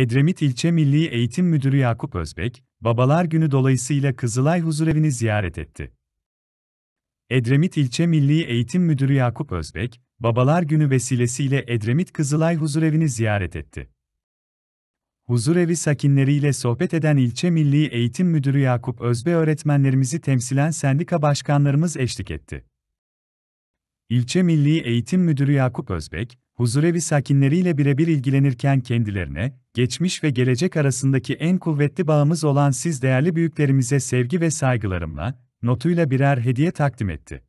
Edremit İlçe Milli Eğitim Müdürü Yakup Özbek, Babalar Günü dolayısıyla Kızılay Huzurevi'ni ziyaret etti. Edremit İlçe Milli Eğitim Müdürü Yakup Özbek, Babalar Günü vesilesiyle Edremit Kızılay Huzurevi'ni ziyaret etti. Huzurevi sakinleriyle sohbet eden İlçe Milli Eğitim Müdürü Yakup Özbe öğretmenlerimizi temsilen sendika başkanlarımız eşlik etti. İlçe Milli Eğitim Müdürü Yakup Özbek, huzurevi sakinleriyle birebir ilgilenirken kendilerine, geçmiş ve gelecek arasındaki en kuvvetli bağımız olan siz değerli büyüklerimize sevgi ve saygılarımla, notuyla birer hediye takdim etti.